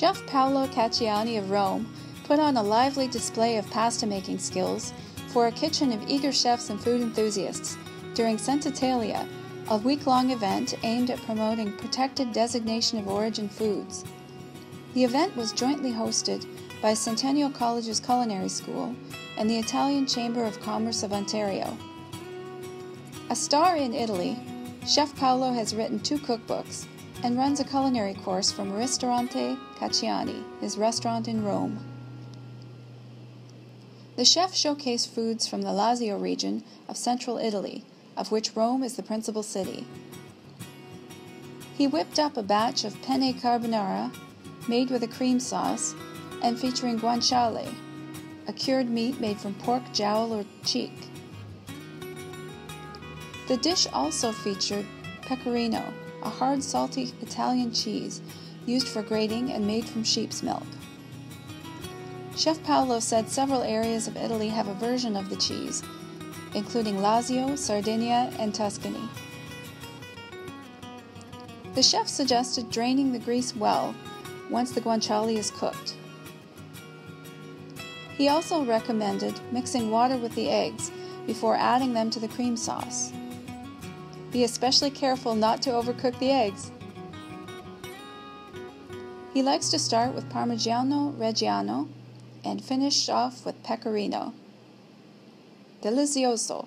Cacciani of Rome put on a lively display of pasta making skills for a kitchen of eager chefs and food enthusiasts during Centitalia, a week long event aimed at promoting protected designation of origin foods. The event was jointly hosted by Centennial College's Culinary School and the Italian Chamber of Commerce of Ontario. A star in Italy, Chef Paolo has written two cookbooks and runs a culinary course from Ristorante Cacciani, his restaurant in Rome. The chef showcased foods from the Lazio region of central Italy, of which Rome is the principal city. He whipped up a batch of penne carbonara made with a cream sauce and featuring guanciale, a cured meat made from pork jowl or cheek. The dish also featured pecorino, a hard, salty Italian cheese used for grating and made from sheep's milk. Chef Paolo said several areas of Italy have a version of the cheese, including Lazio, Sardinia, and Tuscany. The chef suggested draining the grease well once the guanciale is cooked. He also recommended mixing water with the eggs before adding them to the cream sauce. Be especially careful not to overcook the eggs. He likes to start with Parmigiano Reggiano and finish off with Pecorino. Delicioso!